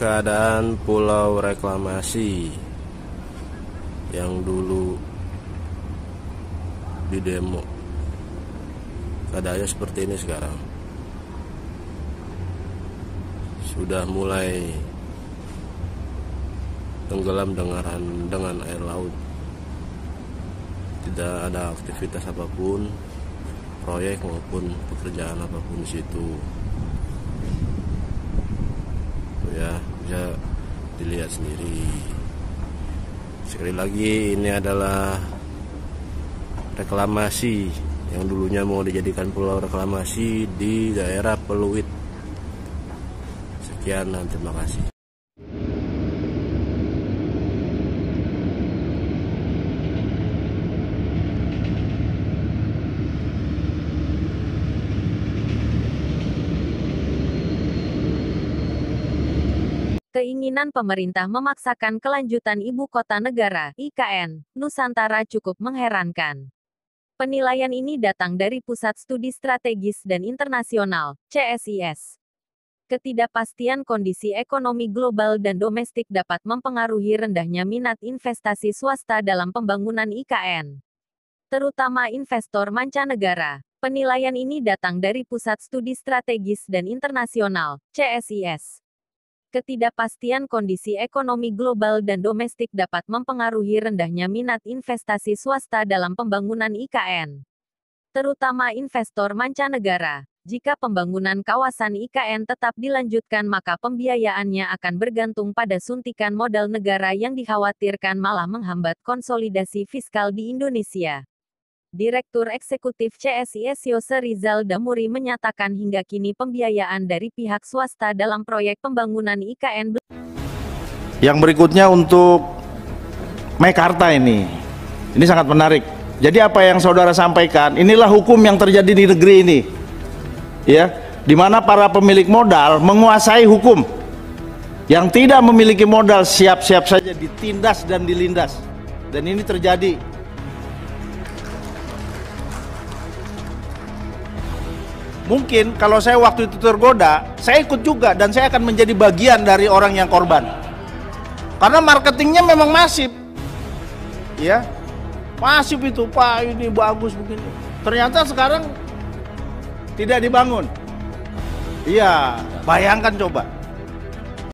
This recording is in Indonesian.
keadaan pulau reklamasi yang dulu di demo. Keadaannya seperti ini sekarang. Sudah mulai tenggelam dengan dengan air laut. Tidak ada aktivitas apa pun proyek maupun pekerjaan apa pun di situ ya bisa dilihat sendiri. Sekali lagi ini adalah reklamasi yang dulunya mau dijadikan pulau reklamasi di daerah Peluit. Sekian dan terima kasih Keinginan pemerintah memaksakan kelanjutan ibu kota negara (IKN) Nusantara cukup mengherankan. Penilaian ini datang dari Pusat Studi Strategis dan Internasional (CSIS). Ketidakpastian kondisi ekonomi global dan domestik dapat mempengaruhi rendahnya minat investasi swasta dalam pembangunan IKN, terutama investor mancanegara. Penilaian ini datang dari Pusat Studi Strategis dan Internasional (CSIS). Ketidakpastian kondisi ekonomi global dan domestik dapat mempengaruhi rendahnya minat investasi swasta dalam pembangunan IKN, terutama investor mancanegara. Jika pembangunan kawasan IKN tetap dilanjutkan, maka pembiayaannya akan bergantung pada suntikan modal negara yang dikhawatirkan malah menghambat konsolidasi fiskal di Indonesia. Direktur Eksekutif CSIS Yose Rizal Damuri menyatakan hingga kini pembiayaan dari pihak swasta dalam proyek pembangunan IKN Yang berikutnya untuk Mekarta ini. Ini sangat menarik. Jadi apa yang saudara sampaikan, inilah hukum yang terjadi di negeri ini. Ya, di mana para pemilik modal menguasai hukum. Yang tidak memiliki modal siap-siap saja ditindas dan dilindas. Dan ini terjadi Mungkin kalau saya waktu itu tergoda, saya ikut juga dan saya akan menjadi bagian dari orang yang korban. Karena marketingnya memang masif. Ya. Masif itu, Pak, ini bagus begini. Ternyata sekarang tidak dibangun. Iya, bayangkan coba.